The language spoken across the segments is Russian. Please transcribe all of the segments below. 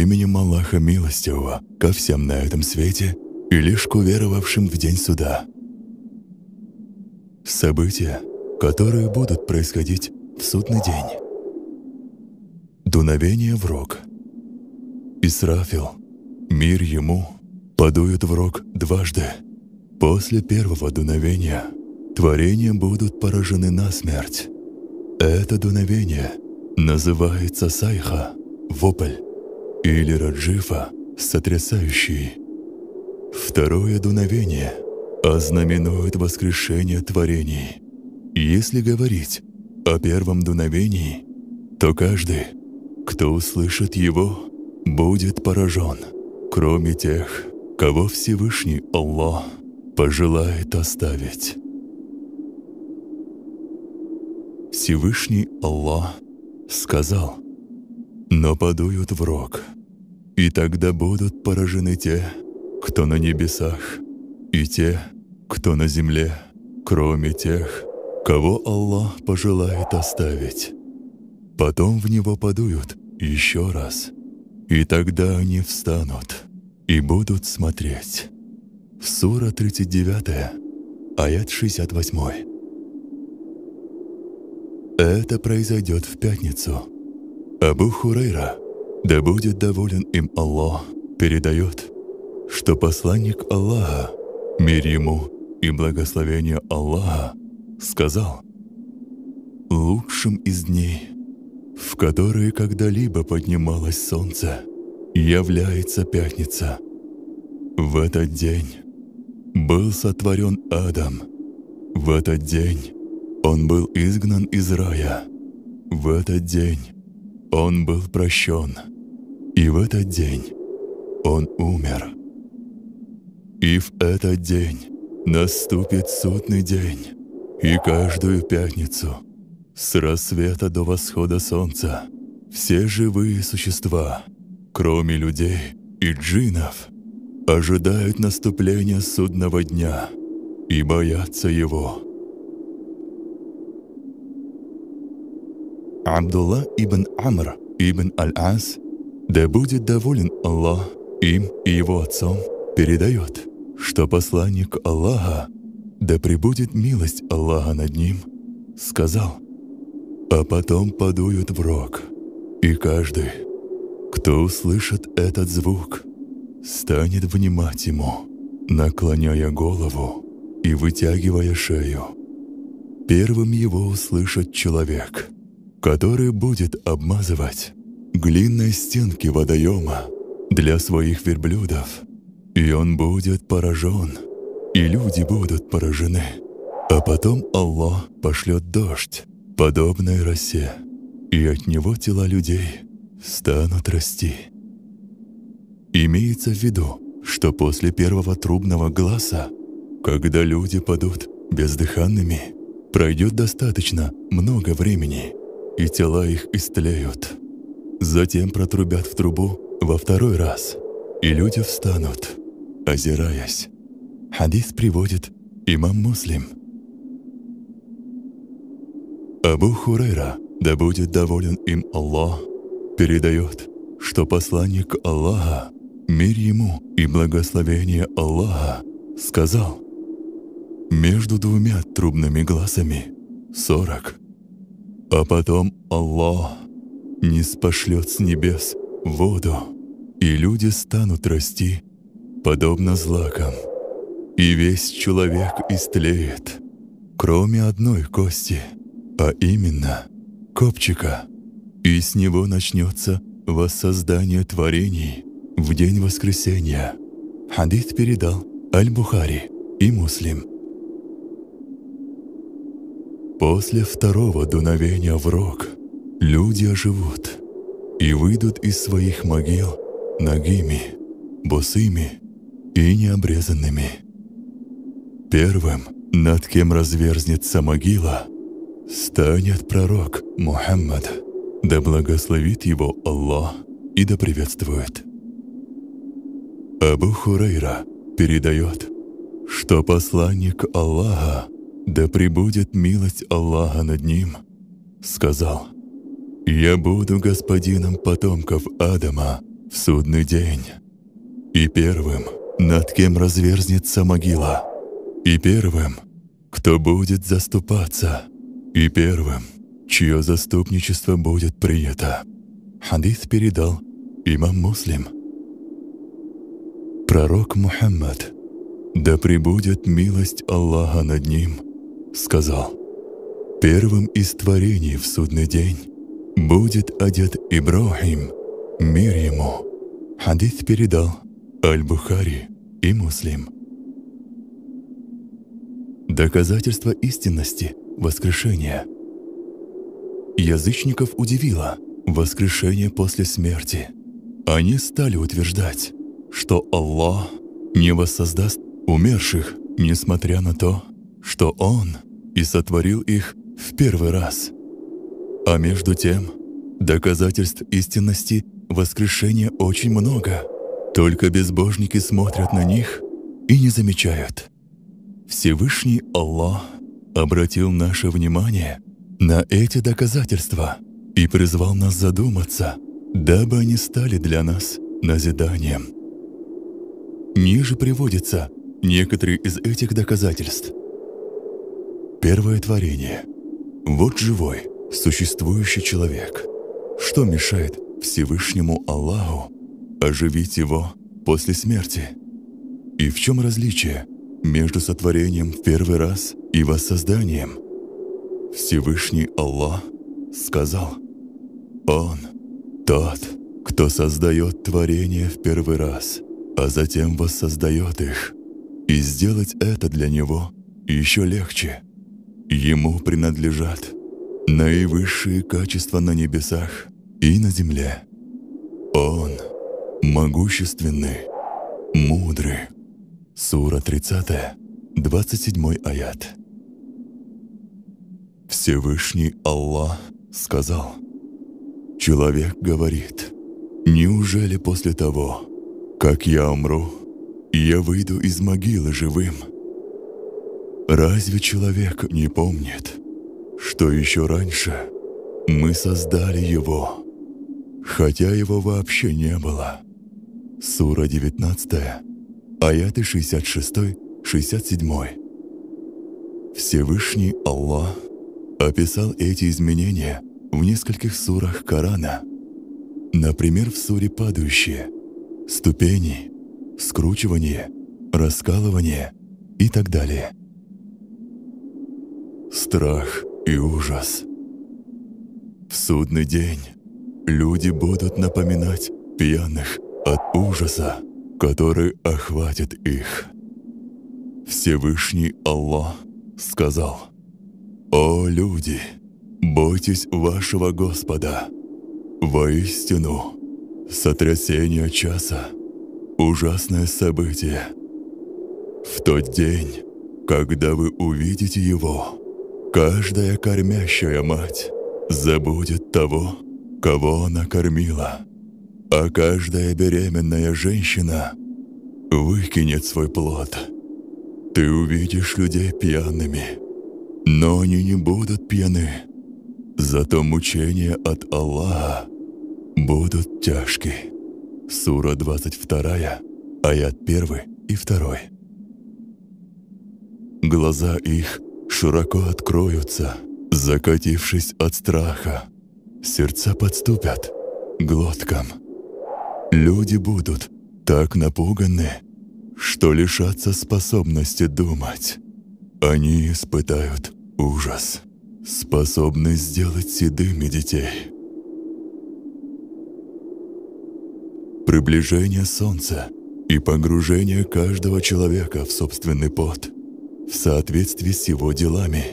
именем Аллаха Милостивого ко всем на этом свете и лишь к уверовавшим в день суда. События, которые будут происходить в судный день. Дуновение в рог. Исрафил, мир ему, подует в рог дважды. После первого дуновения творения будут поражены насмерть. Это дуновение называется сайха, вопль, или раджифа, сотрясающий. Второе дуновение ознаменует воскрешение творений. Если говорить о первом дуновении, то каждый, кто услышит его, будет поражен, кроме тех, кого Всевышний Аллах пожелает оставить. Всевышний Аллах сказал, «Но подуют в рог, и тогда будут поражены те, кто на небесах, и те, кто на земле, кроме тех, кого Аллах пожелает оставить. Потом в него подуют еще раз, и тогда они встанут и будут смотреть. Сура 39, аят 68. Это произойдет в пятницу. Абу Хурейра, да будет доволен им Аллах, передает, что посланник Аллаха, мир ему и благословение Аллаха, сказал, «Лучшим из дней, в которые когда-либо поднималось солнце, является пятница. В этот день был сотворен Адам. В этот день он был изгнан из рая. В этот день он был прощен. И в этот день он умер. И в этот день наступит судный день, и каждую пятницу с рассвета до восхода солнца все живые существа, кроме людей и джинов, ожидают наступления судного дня и боятся его. Абдулла ибн Амр ибн Аль-Ас, да будет доволен Аллах им и его отцом, передает, что посланник Аллаха, да пребудет милость Аллаха над ним, сказал, а потом подуют в рог, и каждый, кто услышит этот звук, станет внимать ему, наклоняя голову и вытягивая шею. Первым его услышит человек, который будет обмазывать глиной стенки водоема для своих верблюдов, и он будет поражен, и люди будут поражены. А потом Аллах пошлет дождь, подобной росе, и от него тела людей станут расти. Имеется в виду, что после первого трубного глаза, когда люди падут бездыханными, пройдет достаточно много времени, и тела их истлеют. Затем протрубят в трубу во второй раз, и люди встанут, озираясь. Хадис приводит имам Муслим. Абу Хурейра, да будет доволен им Аллах, передает, что посланник Аллаха мир ему и благословение Аллаха, сказал, «Между двумя трубными глазами сорок, а потом Аллах не спошлет с небес воду, и люди станут расти, подобно злакам, и весь человек истлеет, кроме одной кости, а именно копчика, и с него начнется воссоздание творений» в день воскресения. Хадис передал Аль-Бухари и Муслим. После второго дуновения в рог люди оживут и выйдут из своих могил нагими, босыми и необрезанными. Первым, над кем разверзнется могила, станет пророк Мухаммад, да благословит его Аллах и да приветствует. Абу Хурейра передает, что посланник Аллаха, да пребудет милость Аллаха над ним, сказал, «Я буду господином потомков Адама в судный день. И первым, над кем разверзнется могила. И первым, кто будет заступаться. И первым, чье заступничество будет принято. Хадис передал имам Муслим. Пророк Мухаммад, да пребудет милость Аллаха над ним, сказал, «Первым из творений в судный день будет одет Ибрахим, мир ему». Хадис передал Аль-Бухари и Муслим. Доказательство истинности воскрешения. Язычников удивило воскрешение после смерти. Они стали утверждать, что Аллах не воссоздаст умерших, несмотря на то, что Он и сотворил их в первый раз. А между тем, доказательств истинности воскрешения очень много. Только безбожники смотрят на них и не замечают. Всевышний Аллах обратил наше внимание на эти доказательства и призвал нас задуматься, дабы они стали для нас назиданием. Ниже приводятся некоторые из этих доказательств. Первое творение. Вот живой, существующий человек. Что мешает Всевышнему Аллаху оживить его после смерти? И в чем различие между сотворением в первый раз и воссозданием? Всевышний Аллах сказал, «Он тот, кто создает творение в первый раз, а затем воссоздает их. И сделать это для него еще легче. Ему принадлежат наивысшие качества на небесах и на земле. Он могущественный, мудрый. Сура 30, 27 аят. Всевышний Аллах сказал, «Человек говорит, неужели после того, как я умру, я выйду из могилы живым? Разве человек не помнит, что еще раньше мы создали его, хотя его вообще не было?» Сура 19, аяты 66-67. Всевышний Аллах описал эти изменения в нескольких сурах Корана. Например, в суре «Падающие», «Ступени», «Скручивание», «Раскалывание» и так далее. Страх и ужас. В судный день люди будут напоминать пьяных от ужаса, который охватит их. Всевышний Аллах сказал, «О люди, бойтесь вашего Господа! Воистину, сотрясение часа – ужасное событие. В тот день, когда вы увидите его, каждая кормящая мать забудет того, кого она кормила, а каждая беременная женщина выкинет свой плод. Ты увидишь людей пьяными – но они не будут пьяны. Зато мучения от Аллаха будут тяжкие. Сура 22, аят 1 и 2. Глаза их широко откроются, закатившись от страха. Сердца подступят глоткам. Люди будут так напуганы, что лишатся способности думать. Они испытают ужас, способный сделать седыми детей. Приближение Солнца и погружение каждого человека в собственный пот в соответствии с его делами.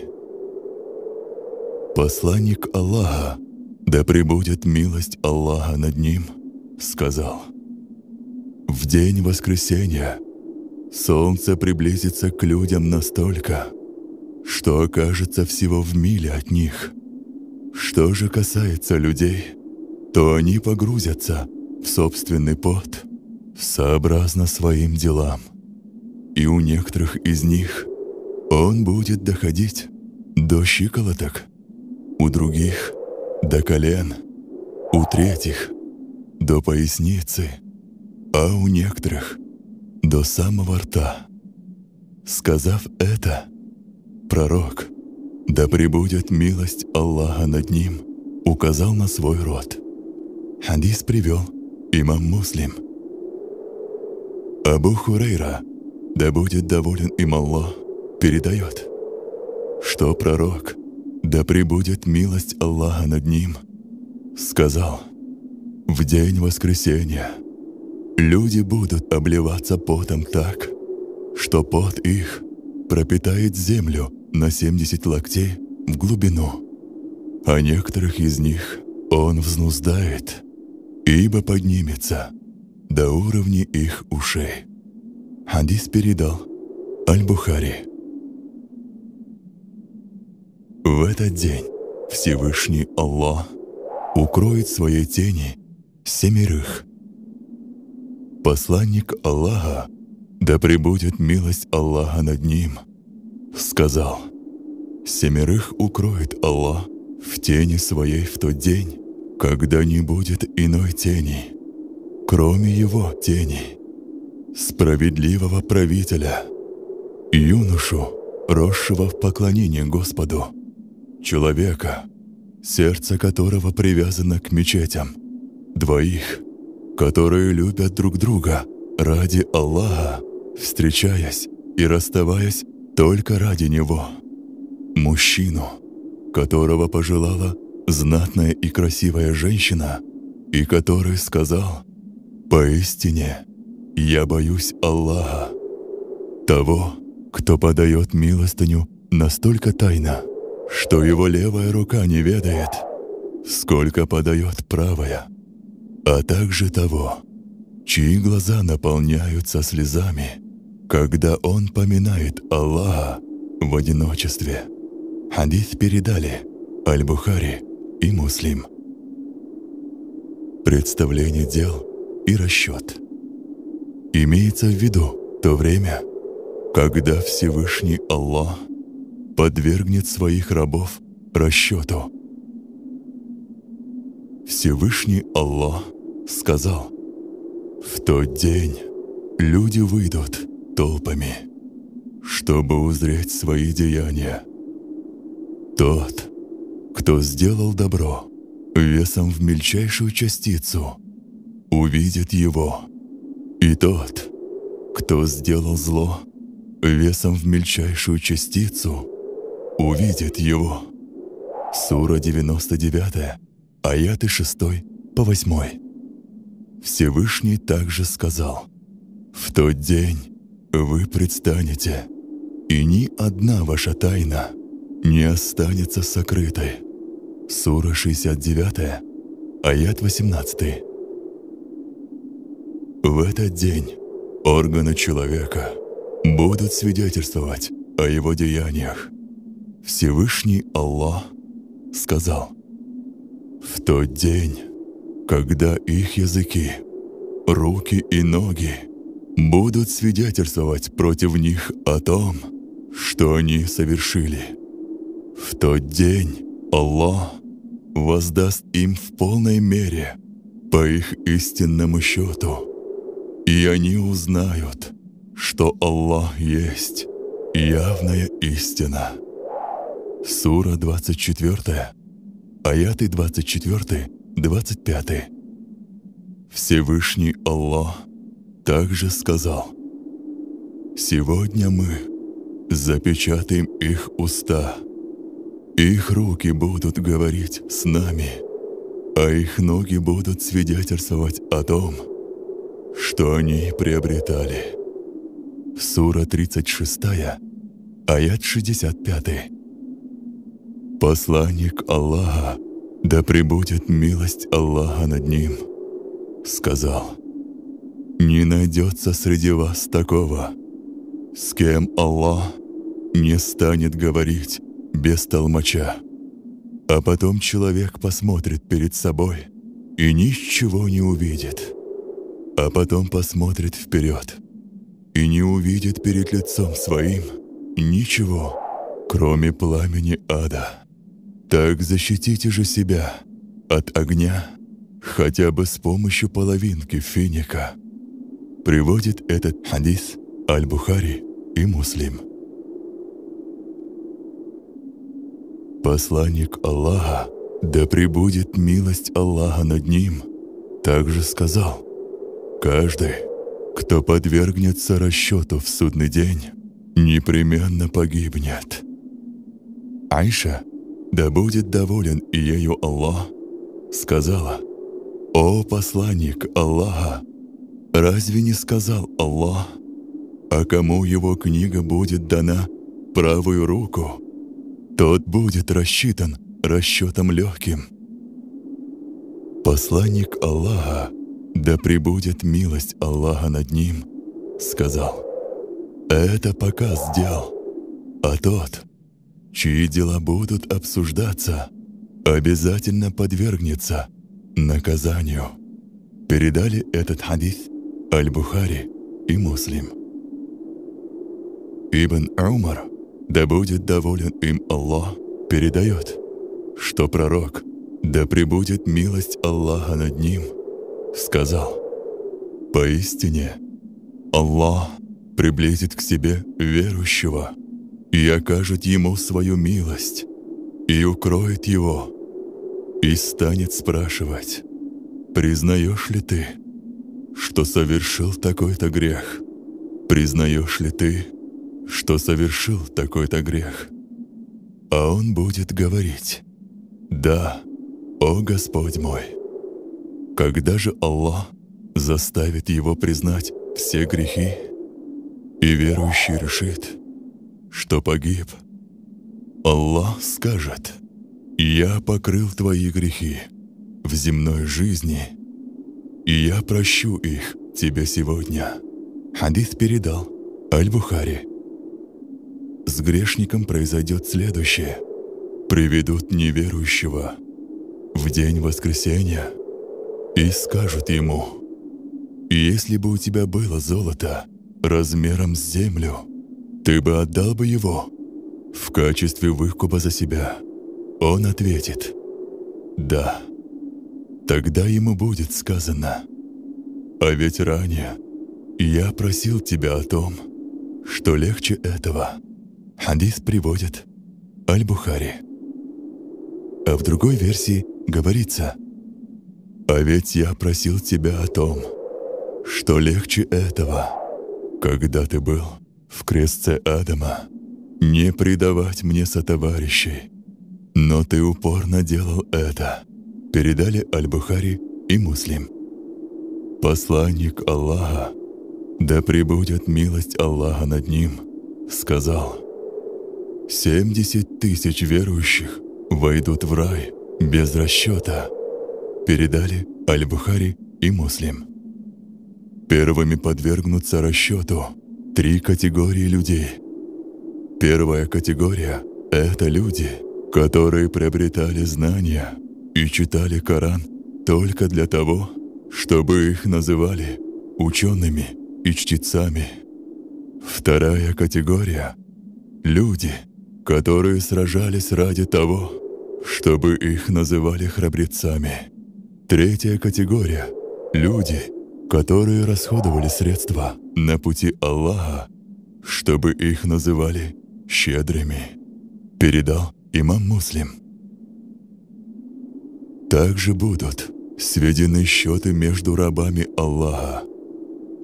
Посланник Аллаха, да пребудет милость Аллаха над ним, сказал, «В день воскресения – Солнце приблизится к людям настолько, что окажется всего в миле от них. Что же касается людей, то они погрузятся в собственный пот, сообразно своим делам. И у некоторых из них он будет доходить до щиколоток, у других — до колен, у третьих — до поясницы, а у некоторых до самого рта. Сказав это, пророк, да пребудет милость Аллаха над ним, указал на свой род. Хадис привел имам Муслим. Абу Хурейра, да будет доволен им Аллах, передает, что пророк, да пребудет милость Аллаха над ним, сказал, в день воскресения люди будут обливаться потом так, что пот их пропитает землю на 70 локтей в глубину, а некоторых из них он взнуздает, ибо поднимется до уровня их ушей. Хадис передал Аль-Бухари. В этот день Всевышний Аллах укроет своей тени семерых. Посланник Аллаха, да пребудет милость Аллаха над ним, сказал, «Семерых укроет Аллах в тени своей в тот день, когда не будет иной тени, кроме его тени, справедливого правителя, юношу, росшего в поклонении Господу, человека, сердце которого привязано к мечетям, двоих, которые любят друг друга ради Аллаха, встречаясь и расставаясь только ради Него. Мужчину, которого пожелала знатная и красивая женщина, и который сказал «Поистине, я боюсь Аллаха, того, кто подает милостыню настолько тайно, что его левая рука не ведает, сколько подает правая, а также того, чьи глаза наполняются слезами, когда он поминает Аллаха в одиночестве. Хадис передали Аль-Бухари и Муслим. Представление дел и расчет. Имеется в виду то время, когда Всевышний Аллах подвергнет своих рабов расчету. Всевышний Аллах сказал, «В тот день люди выйдут толпами, чтобы узреть свои деяния. Тот, кто сделал добро весом в мельчайшую частицу, увидит его, и тот, кто сделал зло весом в мельчайшую частицу, увидит его. Сура 99, аяты 6 по 8. Всевышний также сказал, «В тот день вы предстанете, и ни одна ваша тайна не останется сокрытой». Сура 69, аят 18. В этот день органы человека будут свидетельствовать о его деяниях. Всевышний Аллах сказал, «В тот день, когда их языки, руки и ноги будут свидетельствовать против них о том, что они совершили. В тот день Аллах воздаст им в полной мере по их истинному счету, и они узнают, что Аллах есть явная истина». Сура 24, аяты 24-25. Всевышний Аллах также сказал, «Сегодня мы запечатаем их уста, их руки будут говорить с нами, а их ноги будут свидетельствовать о том, что они приобретали». Сура 36, аят 65. Посланник Аллаха, да пребудет милость Аллаха над ним, сказал, «Не найдется среди вас такого, с кем Аллах не станет говорить без толмача». А потом человек посмотрит перед собой и ничего не увидит. А потом посмотрит вперед и не увидит перед лицом своим ничего, кроме пламени ада. Так защитите же себя от огня, хотя бы с помощью половинки финика. Приводит этот хадис Аль-Бухари и Муслим. Посланник Аллаха, да пребудет милость Аллаха над ним, также сказал, «Каждый, кто подвергнется расчету в судный день, непременно погибнет». Айша, да будет доволен ею Аллах, сказала, «О посланник Аллаха, разве не сказал Аллах, а кому его книга будет дана правую руку, тот будет рассчитан расчетом легким. Посланник Аллаха, да пребудет милость Аллаха над ним, сказал, «Это показ дел, а тот, чьи дела будут обсуждаться, обязательно подвергнется наказанию». Передали этот хадис Аль-Бухари и Муслим. Ибн Умар, да будет доволен им Аллах, передает, что пророк, да пребудет милость Аллаха над ним, сказал, «Поистине, Аллах приблизит к себе верующего и окажет ему свою милость, и укроет его, и станет спрашивать, «Признаешь ли ты, что совершил такой-то грех? Признаешь ли ты, что совершил такой-то грех?» А он будет говорить, «Да, о Господь мой!» Когда же Аллах заставит его признать все грехи, и верующий решит, что погиб, Аллах скажет, «Я покрыл твои грехи в земной жизни, и я прощу их тебе сегодня». Хадис передал Аль-Бухари. С грешником произойдет следующее. Приведут неверующего в день воскресения и скажут ему, «Если бы у тебя было золото размером с землю, ты бы отдал бы его в качестве выкупа за себя». Он ответит, «Да». Тогда ему будет сказано, «А ведь ранее я просил тебя о том, что легче этого». Хадис приводит Аль-Бухари. А в другой версии говорится, «А ведь я просил тебя о том, что легче этого, когда ты был в крестце Адама, не предавать мне сотоварищей, но ты упорно делал это», передали Аль-Бухари и Муслим. Посланник Аллаха, да пребудет милость Аллаха над ним, сказал, «Семьдесят тысяч верующих войдут в рай без расчета», передали Аль-Бухари и Муслим. Первыми подвергнутся расчету три категории людей. Первая категория – это люди, которые приобретали знания и читали Коран только для того, чтобы их называли учеными и чтецами. Вторая категория – люди, которые сражались ради того, чтобы их называли храбрецами. Третья категория – люди, которые расходовали средства на пути Аллаха, чтобы их называли щедрыми. Передал имам Муслим. Также будут сведены счеты между рабами Аллаха.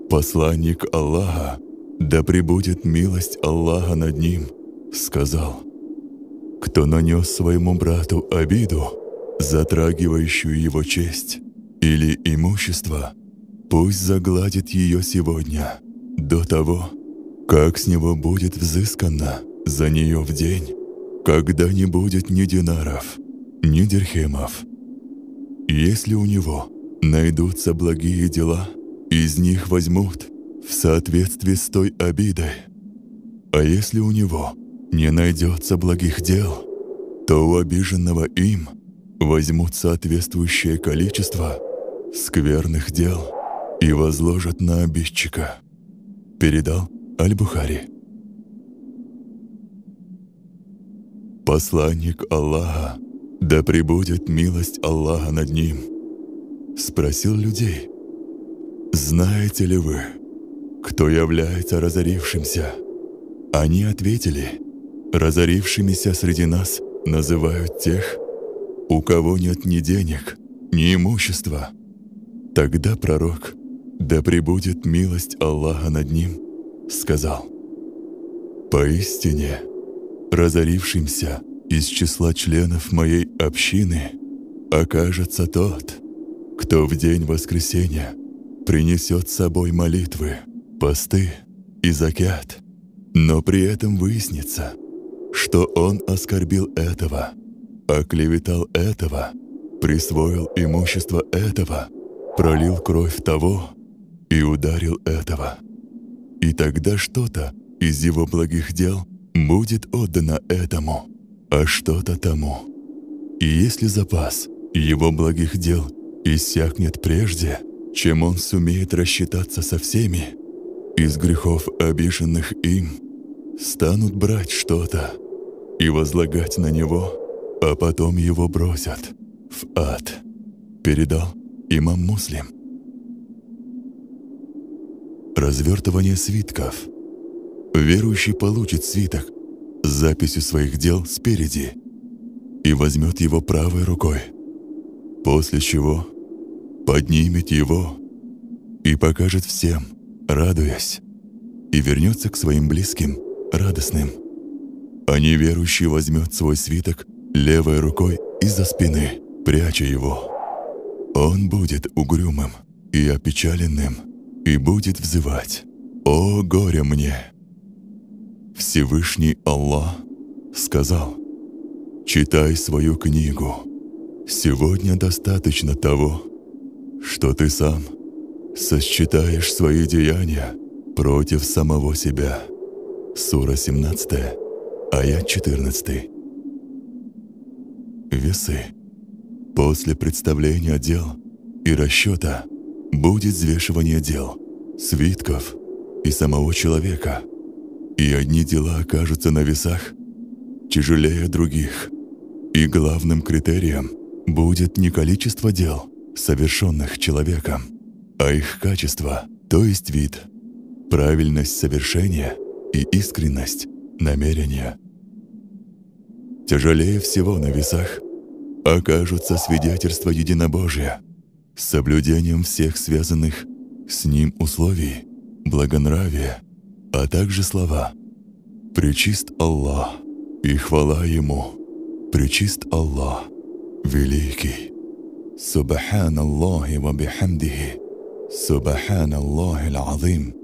Посланник Аллаха, да пребудет милость Аллаха над ним, сказал, «Кто нанес своему брату обиду, затрагивающую его честь или имущество, пусть загладит ее сегодня, до того, как с него будет взыскано за нее в день, когда не будет ни динаров, ни дирхемов. Если у него найдутся благие дела, из них возьмут в соответствии с той обидой. А если у него не найдется благих дел, то у обиженного им – возьмут соответствующее количество скверных дел и возложат на обидчика. Передал Аль-Бухари. Посланник Аллаха, да пребудет милость Аллаха над ним, спросил людей, «Знаете ли вы, кто является разорившимся?» Они ответили, «Разорившимися среди нас называют тех, у кого нет ни денег, ни имущества». Тогда пророк, да пребудет милость Аллаха над ним, сказал, «Поистине, разорившимся из числа членов моей общины окажется тот, кто в день воскресения принесет с собой молитвы, посты и закят, но при этом выяснится, что он оскорбил этого, оклеветал этого, присвоил имущество этого, пролил кровь того и ударил этого. И тогда что-то из его благих дел будет отдано этому, а что-то тому. И если запас его благих дел иссякнет прежде, чем он сумеет рассчитаться со всеми, из грехов, обиженных им, станут брать что-то и возлагать на него, а потом его бросят в ад. Передал имам Муслим. Развертывание свитков. Верующий получит свиток с записью своих дел спереди и возьмет его правой рукой, после чего поднимет его и покажет всем, радуясь, и вернется к своим близким радостным. А неверующий возьмет свой свиток левой рукой из-за спины, пряча его. Он будет угрюмым и опечаленным, и будет взывать «О горе мне!» Всевышний Аллах сказал «Читай свою книгу. Сегодня достаточно того, что ты сам сосчитаешь свои деяния против самого себя». Сура 17, аят 14. Весы. После представления дел и расчета будет взвешивание дел, свитков и самого человека. И одни дела окажутся на весах тяжелее других. И главным критерием будет не количество дел, совершенных человеком, а их качество, то есть вид, правильность совершения и искренность намерения. Тяжелее всего на весах окажутся свидетельства единобожия с соблюдением всех связанных с ним условий, благонравия, а также слова «Пречист Аллах» и хвала Ему, «Пречист Аллах, великий». Субханаллахи ва бихамдихи, Субханаллахи ал-азим. именем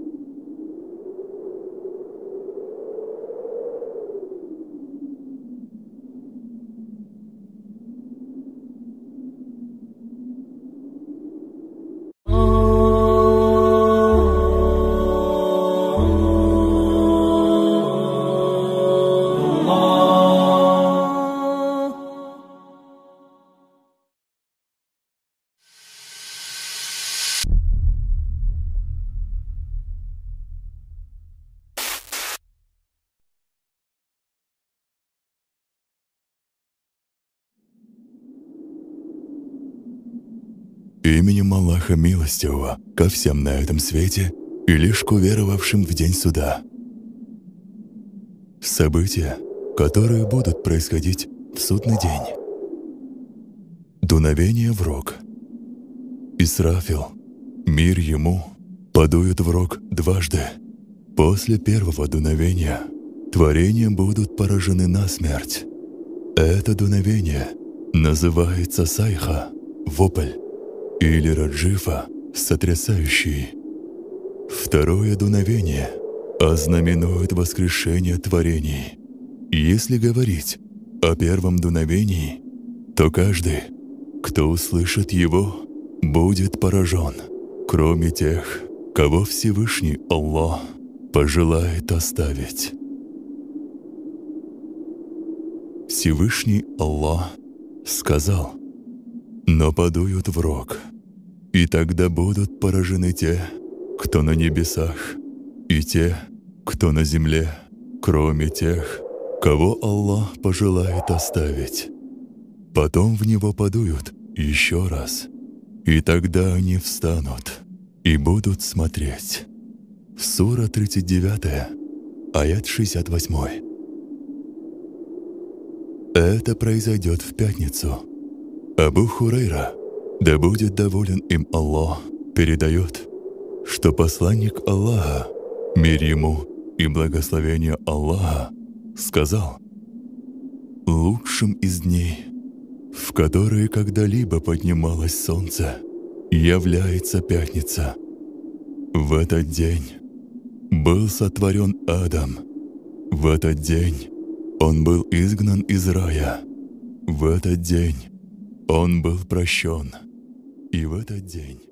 Аллаха Милостивого ко всем на этом свете и лишь к уверовавшим в день суда. События, которые будут происходить в судный день. Дуновение в рог. Исрафил, мир ему, подует в рог дважды. После первого дуновения творения будут поражены насмерть. Это дуновение называется сайха, вопль или Раджифа, сотрясающий. Второе дуновение ознаменует воскрешение творений. Если говорить о первом дуновении, то каждый, кто услышит его, будет поражен, кроме тех, кого Всевышний Аллах пожелает оставить. Всевышний Аллах сказал, но подуют в рог, и тогда будут поражены те, кто на небесах, и те, кто на земле, кроме тех, кого Аллах пожелает оставить. Потом в него подуют еще раз, И тогда они встанут и будут смотреть. Сура 39, аят 68. Это произойдет в пятницу. Абу Хурейра, да будет доволен им Аллах, передает, что посланник Аллаха, мир ему и благословение Аллаха, сказал, «Лучшим из дней, в которые когда-либо поднималось солнце, является пятница. В этот день был сотворен Адам. В этот день он был изгнан из рая. В этот день он был прощен. И в этот день